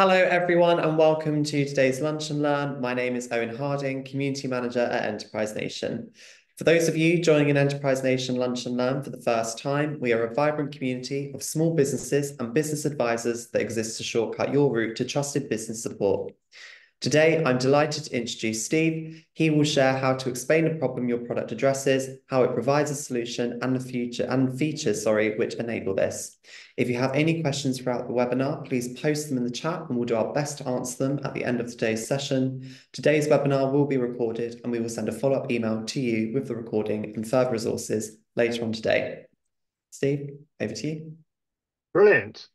Hello, everyone, and welcome to today's Lunch and Learn. My name is Owen Harding, Community Manager at Enterprise Nation. For those of you joining an Enterprise Nation Lunch and Learn for the first time, we are a vibrant community of small businesses and business advisors that exist to shortcut your route to trusted business support. Today, I'm delighted to introduce Steve. He will share how to explain the problem your product addresses, how it provides a solution, and the future and features, sorry, which enable this. If you have any questions throughout the webinar, please post them in the chat and we'll do our best to answer them at the end of today's session. Today's webinar will be recorded and we will send a follow-up email to you with the recording and further resources later on today. Steve, over to you. Brilliant.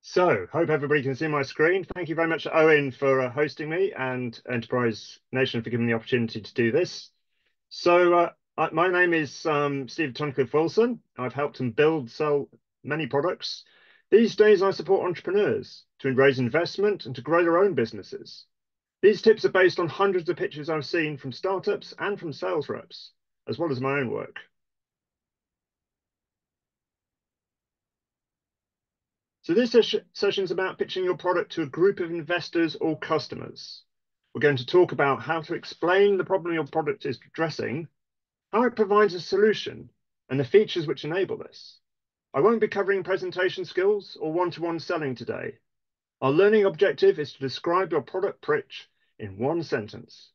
So, hope everybody can see my screen. Thank you very much, Owen, for uh, hosting me and Enterprise Nation for giving me the opportunity to do this. So, uh, my name is um, Steve Tunnicliffe Wilson. I've helped them build, sell many products. These days, I support entrepreneurs to raise investment and to grow their own businesses. These tips are based on hundreds of pitches I've seen from startups and from sales reps, as well as my own work. So this session is about pitching your product to a group of investors or customers. We're going to talk about how to explain the problem your product is addressing, how it provides a solution, and the features which enable this. I won't be covering presentation skills or one-to-one -one selling today. Our learning objective is to describe your product pitch in one sentence.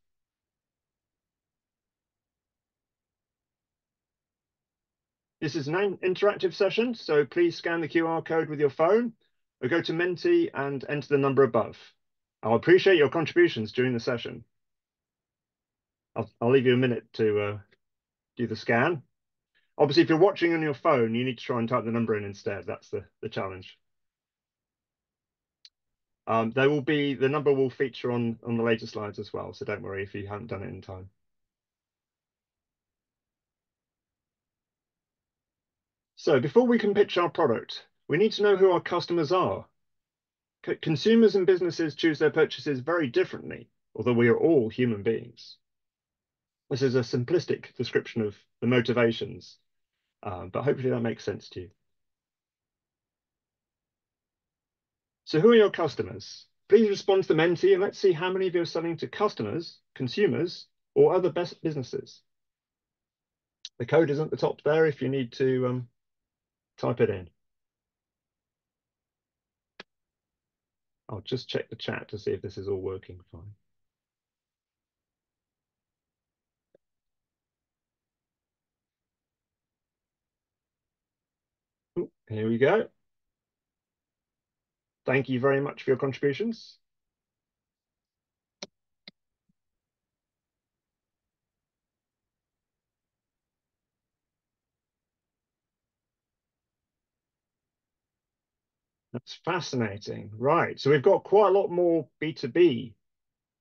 This is an interactive session, so please scan the QR code with your phone or go to Menti and enter the number above. I'll appreciate your contributions during the session. I'll, I'll leave you a minute to uh, do the scan. Obviously, if you're watching on your phone, you need to try and type the number in instead. That's the, the challenge. Um, there will be, the number will feature on, on the later slides as well, so don't worry if you haven't done it in time. So before we can pitch our product, we need to know who our customers are. C consumers and businesses choose their purchases very differently, although we are all human beings. This is a simplistic description of the motivations, um, but hopefully that makes sense to you. So who are your customers? Please respond to the Menti and let's see how many of you are selling to customers, consumers, or other businesses. The code is at the top there if you need to um, type it in. I'll just check the chat to see if this is all working fine. Here we go. Thank you very much for your contributions. That's fascinating. Right. So we've got quite a lot more B2B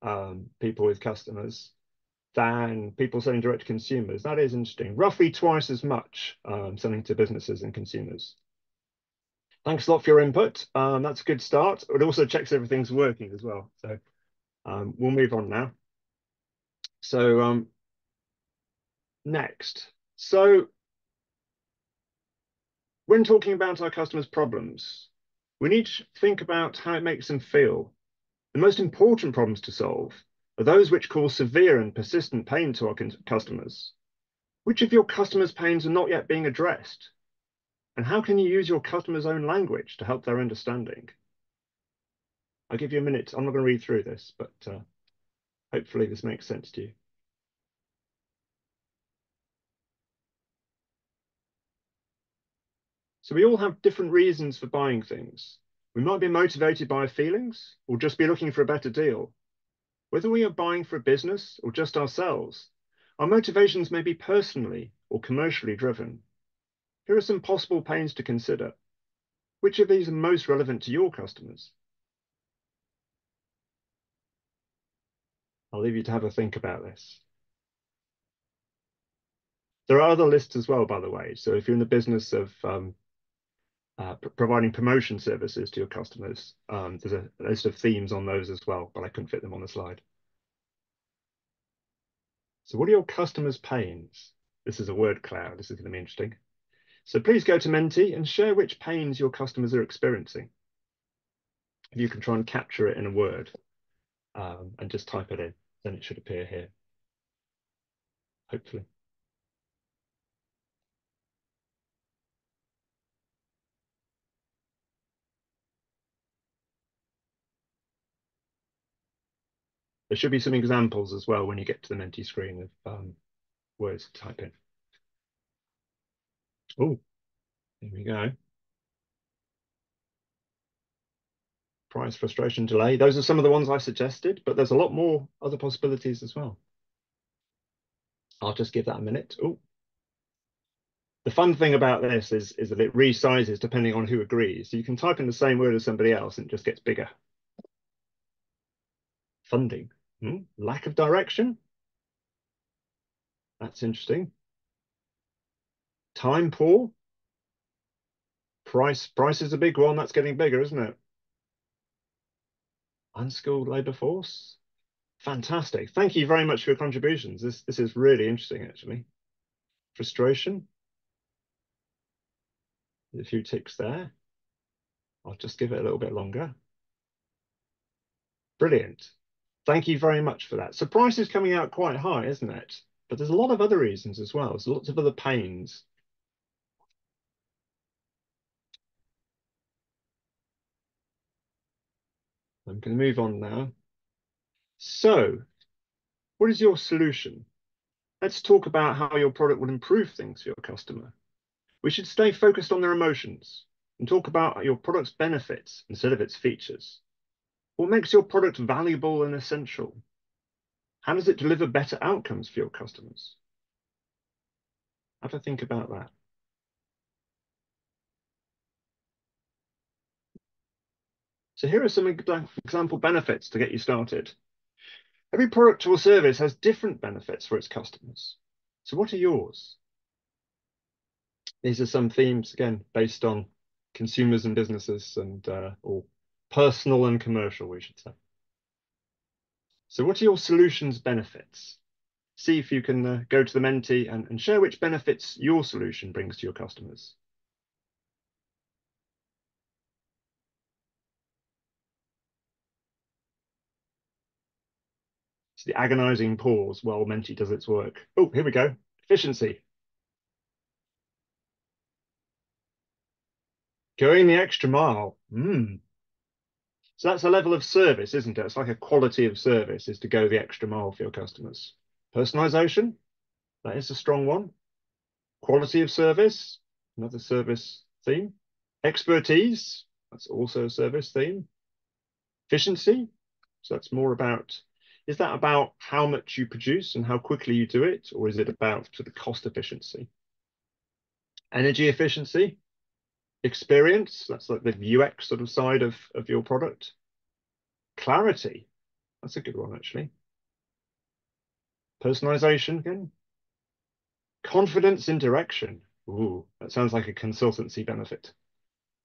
um, people with customers than people selling direct to consumers. That is interesting. Roughly twice as much um, selling to businesses and consumers. Thanks a lot for your input. Um, that's a good start. It also checks everything's working as well. So um, we'll move on now. So um, next. So when talking about our customers' problems, we need to think about how it makes them feel. The most important problems to solve are those which cause severe and persistent pain to our customers. Which of your customers' pains are not yet being addressed? And how can you use your customer's own language to help their understanding? I'll give you a minute. I'm not going to read through this, but uh, hopefully this makes sense to you. So we all have different reasons for buying things. We might be motivated by feelings or just be looking for a better deal. Whether we are buying for a business or just ourselves, our motivations may be personally or commercially driven. Here are some possible pains to consider. Which of these are most relevant to your customers? I'll leave you to have a think about this. There are other lists as well, by the way. So if you're in the business of um, uh, providing promotion services to your customers. Um, there's a list of themes on those as well, but I couldn't fit them on the slide. So what are your customers' pains? This is a word cloud. This is going to be interesting. So please go to Menti and share which pains your customers are experiencing. if you can try and capture it in a word um, and just type it in, then it should appear here. Hopefully. There should be some examples as well when you get to the Menti screen of um, words to type in. Oh, there we go. Price, frustration, delay. Those are some of the ones I suggested, but there's a lot more other possibilities as well. I'll just give that a minute. Oh, the fun thing about this is, is that it resizes depending on who agrees. So you can type in the same word as somebody else and it just gets bigger. Funding. Hmm? Lack of direction. That's interesting. Time poor. Price price is a big one. That's getting bigger, isn't it? Unskilled labor force. Fantastic. Thank you very much for your contributions. This this is really interesting, actually. Frustration. a few ticks there. I'll just give it a little bit longer. Brilliant. Thank you very much for that. So price is coming out quite high, isn't it? But there's a lot of other reasons as well. There's lots of other pains. I'm going to move on now. So what is your solution? Let's talk about how your product will improve things for your customer. We should stay focused on their emotions and talk about your product's benefits instead of its features. What makes your product valuable and essential? How does it deliver better outcomes for your customers? Have a think about that. So here are some example benefits to get you started. Every product or service has different benefits for its customers. So what are yours? These are some themes, again, based on consumers and businesses and uh, or personal and commercial, we should say. So what are your solutions benefits? See if you can uh, go to the Menti and, and share which benefits your solution brings to your customers. The agonizing pause while Menti does its work. Oh, here we go. Efficiency. Going the extra mile. Mm. So that's a level of service, isn't it? It's like a quality of service is to go the extra mile for your customers. Personalization, that is a strong one. Quality of service, another service theme. Expertise, that's also a service theme. Efficiency, so that's more about, is that about how much you produce and how quickly you do it? Or is it about to the cost efficiency? Energy efficiency, experience, that's like the UX sort of side of, of your product. Clarity, that's a good one actually. Personalization again. Confidence in direction. Ooh, that sounds like a consultancy benefit.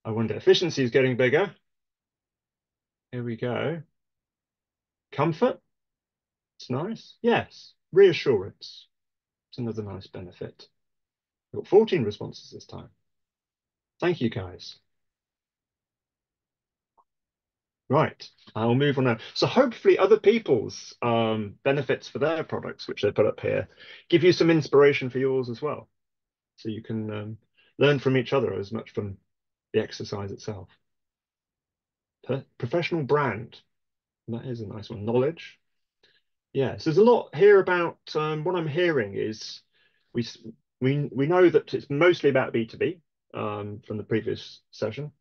I wonder, efficiency is getting bigger. Here we go. Comfort, it's nice. Yes, reassurance, it's another nice benefit. We've got 14 responses this time. Thank you, guys. Right, I'll move on now. So hopefully other people's um, benefits for their products, which they put up here, give you some inspiration for yours as well. So you can um, learn from each other as much from the exercise itself. Per professional brand, that is a nice one. Knowledge. Yes, there's a lot here about um, what I'm hearing is we, we, we know that it's mostly about B2B, um, from the previous session.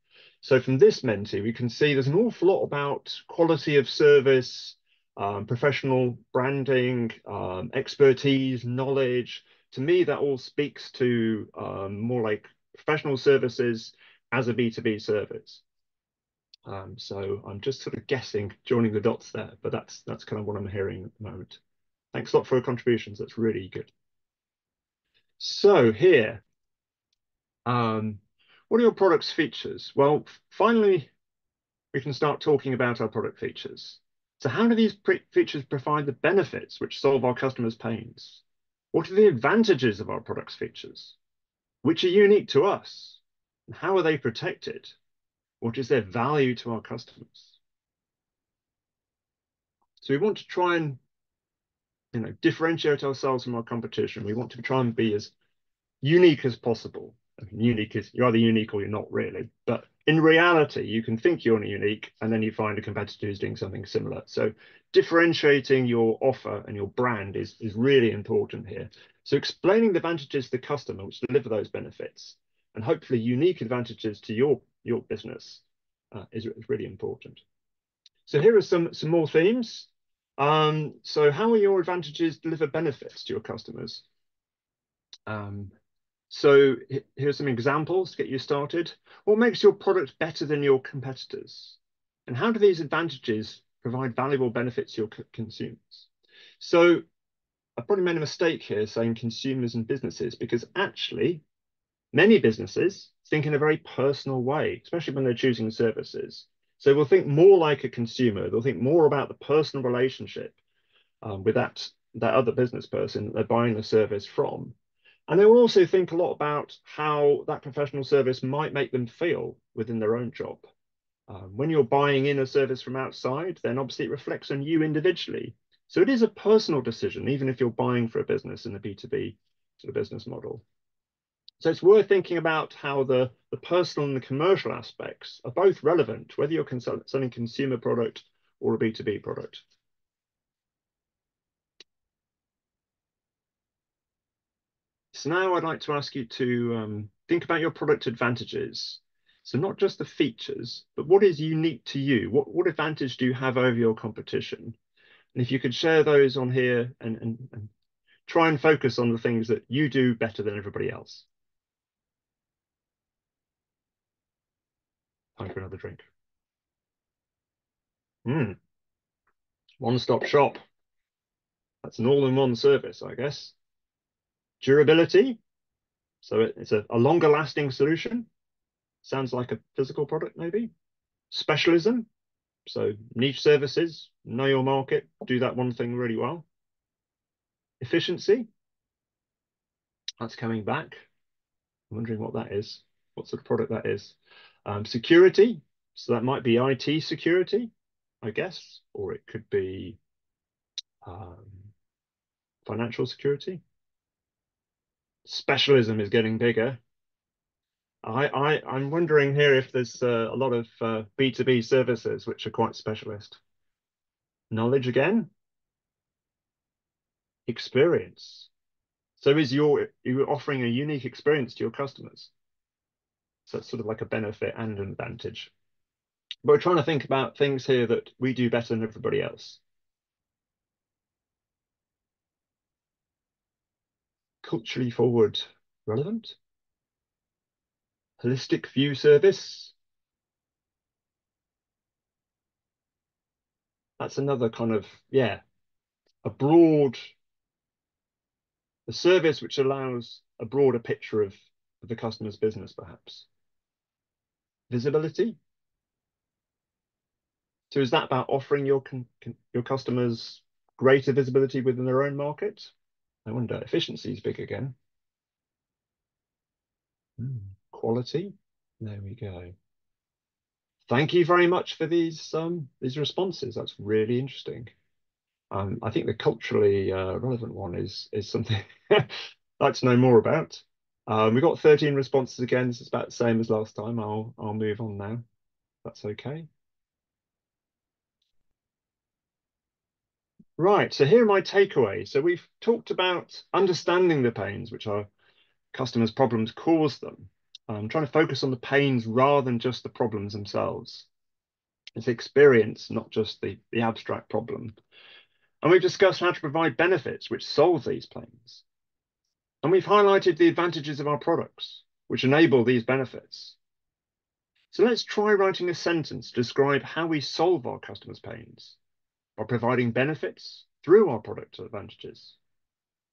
So from this Menti, we can see there's an awful lot about quality of service, um, professional branding, um, expertise, knowledge. To me, that all speaks to um, more like professional services as a B2B service. Um, so I'm just sort of guessing, joining the dots there, but that's that's kind of what I'm hearing at the moment. Thanks a lot for your contributions. That's really good. So here, um, what are your product's features? Well, finally, we can start talking about our product features. So how do these features provide the benefits which solve our customers' pains? What are the advantages of our product's features? Which are unique to us? And how are they protected? What is their value to our customers? So we want to try and you know differentiate ourselves from our competition. We want to try and be as unique as possible. I mean, unique is you're either unique or you're not really. But in reality, you can think you're unique and then you find a competitor who's doing something similar. So differentiating your offer and your brand is, is really important here. So explaining the advantages to the customer which deliver those benefits and hopefully unique advantages to your, your business uh, is, is really important. So here are some, some more themes. Um, so how will your advantages deliver benefits to your customers? Um, so here's some examples to get you started. What makes your product better than your competitors? And how do these advantages provide valuable benefits to your consumers? So I probably made a mistake here saying consumers and businesses because actually many businesses think in a very personal way, especially when they're choosing services. So we'll think more like a consumer. They'll think more about the personal relationship um, with that, that other business person that they're buying the service from and they will also think a lot about how that professional service might make them feel within their own job. Um, when you're buying in a service from outside, then obviously it reflects on you individually. So it is a personal decision, even if you're buying for a business in a B2B sort of business model. So it's worth thinking about how the, the personal and the commercial aspects are both relevant, whether you're selling consumer product or a B2B product. So now I'd like to ask you to um, think about your product advantages. So not just the features, but what is unique to you? What, what advantage do you have over your competition? And if you could share those on here and, and, and try and focus on the things that you do better than everybody else. Time for another drink. Hmm. One-stop shop. That's an all-in-one service, I guess. Durability, so it's a, a longer lasting solution. Sounds like a physical product maybe. Specialism, so niche services, know your market, do that one thing really well. Efficiency, that's coming back. I'm wondering what that is, what sort of product that is. Um, security, so that might be IT security, I guess, or it could be um, financial security specialism is getting bigger. I, I, I'm wondering here if there's uh, a lot of uh, B2B services which are quite specialist. Knowledge again. Experience. So is your you're offering a unique experience to your customers? So it's sort of like a benefit and an advantage. But we're trying to think about things here that we do better than everybody else. culturally forward relevant. Holistic view service. That's another kind of, yeah, a broad, a service which allows a broader picture of, of the customer's business, perhaps. Visibility. So is that about offering your your customers greater visibility within their own market? I wonder, efficiency is big again. Mm, quality, there we go. Thank you very much for these um, these responses. That's really interesting. Um, I think the culturally uh, relevant one is is something I'd like to know more about. Um, we got 13 responses again. This is about the same as last time. I'll I'll move on now. That's okay. Right, so here are my takeaways. So we've talked about understanding the pains which our customers' problems cause them. Um, trying to focus on the pains rather than just the problems themselves. It's experience, not just the, the abstract problem. And we've discussed how to provide benefits which solve these pains. And we've highlighted the advantages of our products, which enable these benefits. So let's try writing a sentence to describe how we solve our customers' pains by providing benefits through our product advantages.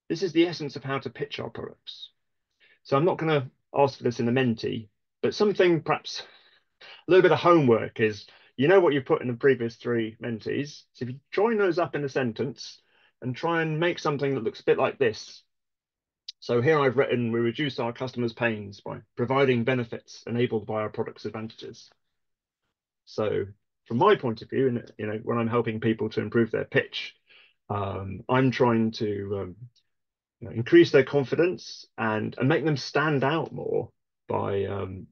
This is the essence of how to pitch our products. So I'm not going to ask for this in the Menti, but something perhaps a little bit of homework is you know what you put in the previous three Mentis. So if you join those up in a sentence and try and make something that looks a bit like this. So here I've written, we reduce our customers' pains by providing benefits enabled by our product's advantages. So from my point of view, and you know, when I'm helping people to improve their pitch, um, I'm trying to um, you know, increase their confidence and and make them stand out more by um,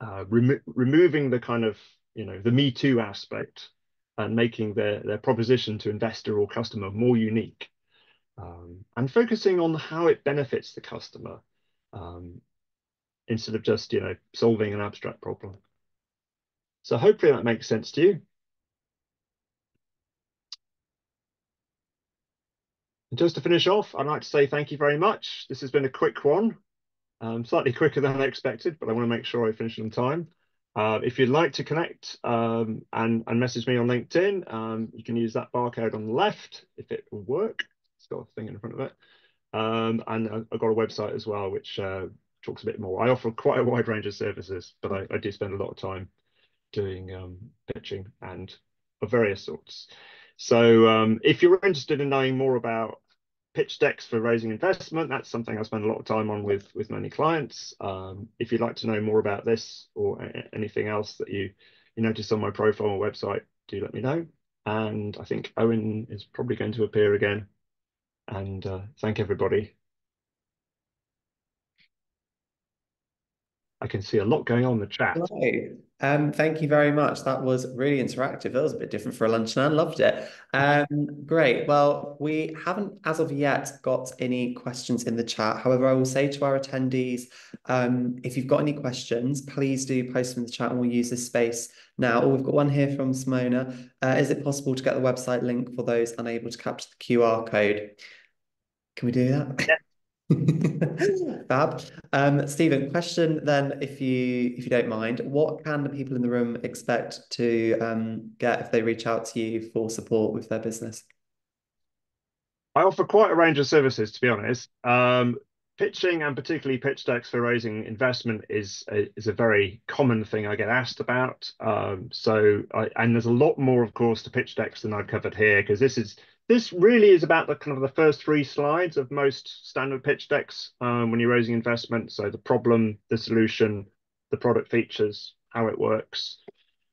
uh, remo removing the kind of you know the Me Too aspect and making their their proposition to investor or customer more unique, um, and focusing on how it benefits the customer um, instead of just you know solving an abstract problem. So hopefully that makes sense to you. And just to finish off, I'd like to say thank you very much. This has been a quick one, um, slightly quicker than I expected, but I want to make sure I finish on time. Uh, if you'd like to connect um, and, and message me on LinkedIn, um, you can use that barcode on the left if it will work. It's got a thing in front of it. Um, and I've got a website as well, which uh, talks a bit more. I offer quite a wide range of services, but I, I do spend a lot of time doing um, pitching and of various sorts. So um, if you're interested in knowing more about pitch decks for raising investment, that's something I spend a lot of time on with with many clients. Um, if you'd like to know more about this or anything else that you you notice on my profile or website, do let me know. And I think Owen is probably going to appear again. And uh, thank everybody I can see a lot going on in the chat. Right. Um, thank you very much. That was really interactive. That was a bit different for a lunch and I loved it. Um, great. Well, we haven't as of yet got any questions in the chat. However, I will say to our attendees, um, if you've got any questions, please do post them in the chat and we'll use this space now. Oh, we've got one here from Simona. Uh, is it possible to get the website link for those unable to capture the QR code? Can we do that? Yeah. Fab. Um, Stephen, question then, if you if you don't mind, what can the people in the room expect to um, get if they reach out to you for support with their business? I offer quite a range of services, to be honest. Um, pitching and particularly pitch decks for raising investment is a, is a very common thing I get asked about. Um, so, I, and there's a lot more, of course, to pitch decks than I've covered here because this is this really is about the kind of the first three slides of most standard pitch decks um, when you're raising investment. So the problem, the solution, the product features, how it works.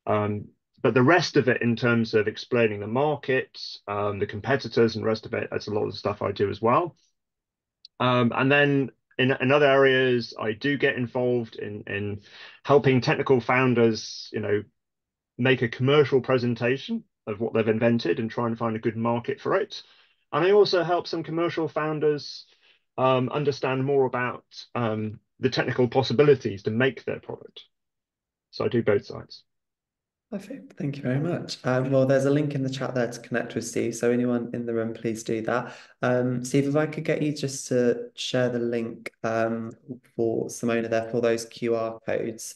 Um, but the rest of it in terms of explaining the market, um, the competitors and the rest of it, that's a lot of the stuff I do as well. Um, and then in, in other areas, I do get involved in, in helping technical founders, you know, make a commercial presentation of what they've invented and try and find a good market for it. And I also help some commercial founders um, understand more about um, the technical possibilities to make their product. So I do both sides. Perfect. Thank you very much. Um, well, there's a link in the chat there to connect with Steve. So anyone in the room, please do that. Um, Steve, if I could get you just to share the link um, for Simona there for those QR codes.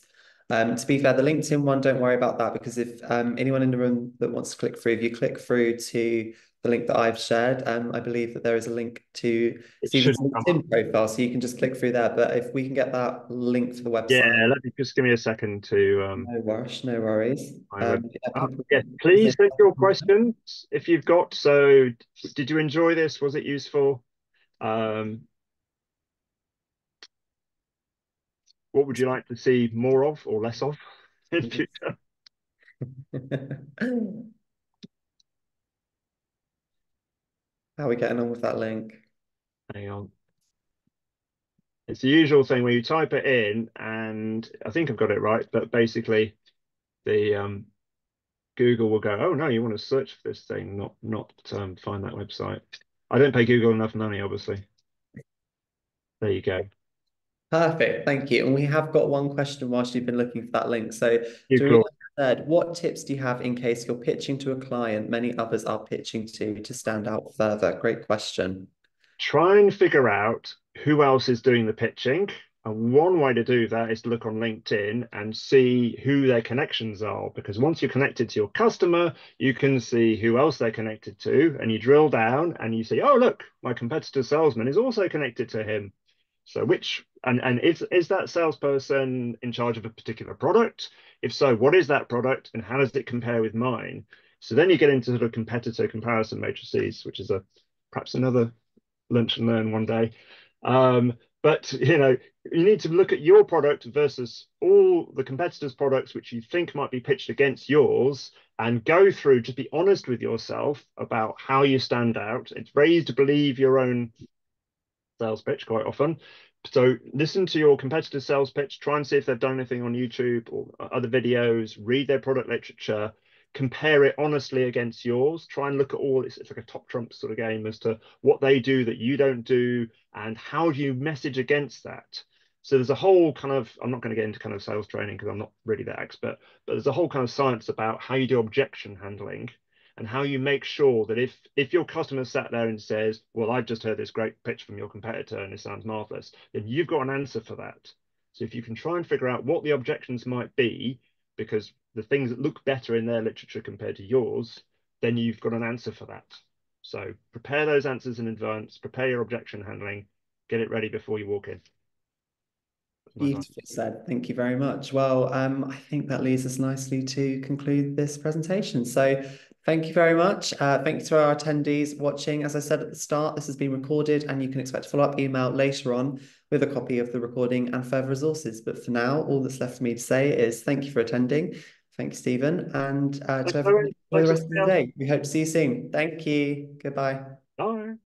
Um, to be fair, the LinkedIn one, don't worry about that because if um, anyone in the room that wants to click through, if you click through to the link that I've shared, um, I believe that there is a link to Stephen's LinkedIn profile, so you can just click through there. But if we can get that link to the website. Yeah, let me just give me a second to. Um, no worries, no worries. Um, yeah, yeah, please send your questions if you've got. So, did you enjoy this? Was it useful? Um, what would you like to see more of or less of in future? How are we getting on with that link? Hang on. It's the usual thing where you type it in, and I think I've got it right, but basically the um, Google will go, oh no, you want to search for this thing, not not um, find that website. I don't pay Google enough money, obviously. There you go. Perfect, thank you. And we have got one question whilst you've been looking for that link. So, said, what tips do you have in case you're pitching to a client many others are pitching to to stand out further? Great question. Try and figure out who else is doing the pitching. And one way to do that is to look on LinkedIn and see who their connections are. Because once you're connected to your customer, you can see who else they're connected to. And you drill down and you see, oh, look, my competitor salesman is also connected to him. So which and and is is that salesperson in charge of a particular product? If so, what is that product and how does it compare with mine? So then you get into sort of competitor comparison matrices, which is a perhaps another lunch and learn one day. Um, but you know you need to look at your product versus all the competitors products which you think might be pitched against yours and go through just be honest with yourself about how you stand out it's very easy to believe your own sales pitch quite often. So listen to your competitor's sales pitch try and see if they've done anything on youtube or other videos read their product literature compare it honestly against yours try and look at all it's, it's like a top trump sort of game as to what they do that you don't do and how do you message against that. So there's a whole kind of i'm not going to get into kind of sales training because i'm not really that expert but there's a whole kind of science about how you do objection handling and how you make sure that if if your customer sat there and says well i've just heard this great pitch from your competitor and it sounds marvelous then you've got an answer for that so if you can try and figure out what the objections might be because the things that look better in their literature compared to yours, then you've got an answer for that. So prepare those answers in advance, prepare your objection handling, get it ready before you walk in. Beautifully said. Thank you very much. Well, um, I think that leads us nicely to conclude this presentation. So thank you very much. Uh, thank you to our attendees watching. As I said at the start, this has been recorded and you can expect a follow-up email later on with a copy of the recording and further resources. But for now, all that's left for me to say is thank you for attending. Thank you, Stephen. And uh, to everyone, enjoy the rest of the day. We hope to see you soon. Thank you. Goodbye. Bye.